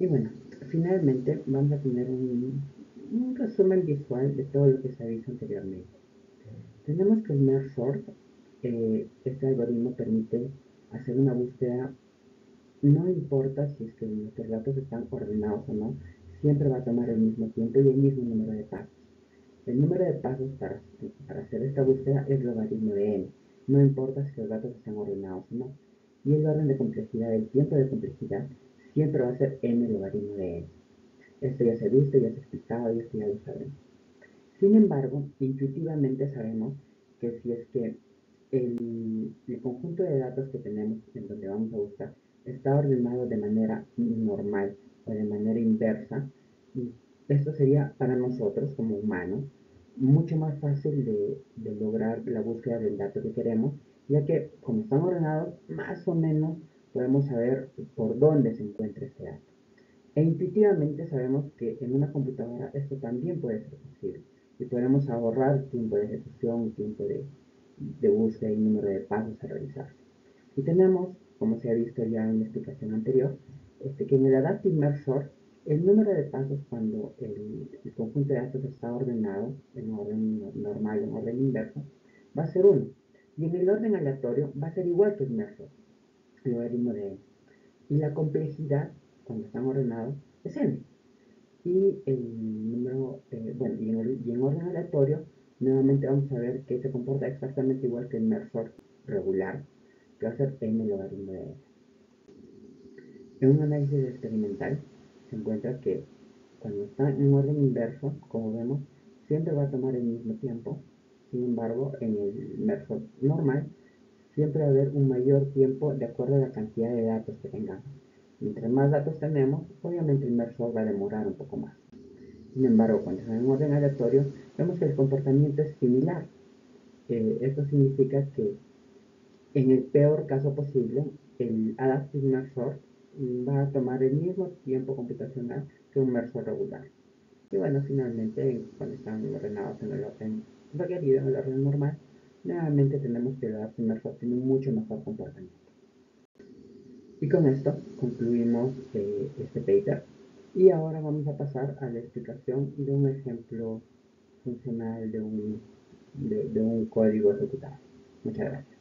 Y bueno, finalmente vamos a tener un, resumen visual de todo lo que se ha visto anteriormente. Tenemos que el eh, este algoritmo permite hacer una búsqueda, no importa si es que nuestros datos están ordenados o no, siempre va a tomar el mismo tiempo y el mismo número de pasos. El número de pasos para, para hacer esta búsqueda es logaritmo de n, no importa si los datos están ordenados o no. Y el orden de complejidad, el tiempo de complejidad, siempre va a ser n logaritmo de n. Esto ya se ha visto, ya se ha explicado y esto ya lo sabemos. Sin embargo, intuitivamente sabemos que si es que el, el, conjunto de datos que tenemos en donde vamos a buscar está ordenado de manera normal o de manera inversa, esto sería para nosotros como humanos mucho más fácil de, de lograr la búsqueda del dato que queremos, ya que como están ordenados, más o menos podemos saber por dónde se encuentra este dato. E intuitivamente sabemos que en una computadora esto también puede ser posible y podemos ahorrar tiempo de ejecución, tiempo de, de búsqueda y número de pasos a realizar. Y tenemos, como se ha visto ya en la explicación anterior, este, que en el Adaptive Merge Sort el número de pasos cuando el, conjunto de datos está ordenado en orden normal, en orden inverso, va a ser 1. Y en el orden aleatorio va a ser igual que el merge logaritmo de n. Y la complejidad, cuando están ordenados, es n. Y el número, eh, bueno, y en, orden aleatorio, nuevamente vamos a ver que se comporta exactamente igual que el merge regular, que va a ser n logaritmo de n. En un análisis experimental se encuentra que cuando está en orden inverso, como vemos, siempre va a tomar el mismo tiempo. Sin embargo, en el merge normal siempre va a haber un mayor tiempo de acuerdo a la cantidad de datos que tengamos. Mientras más datos tenemos, obviamente el merge va a demorar un poco más. Sin embargo, cuando está en orden aleatorio, vemos que el comportamiento es similar. Eh, esto significa que en el peor caso posible, el Adaptive Merge va a tomar el mismo tiempo computacional que un merge regular. Y bueno, finalmente, cuando están ordenados en el orden requerido, en el orden normal, nuevamente tenemos que dar primer tiene un mucho mejor comportamiento. Y con esto concluimos eh, este paper y ahora vamos a pasar a la explicación de un ejemplo funcional de un, de, de un código ejecutable. Muchas gracias.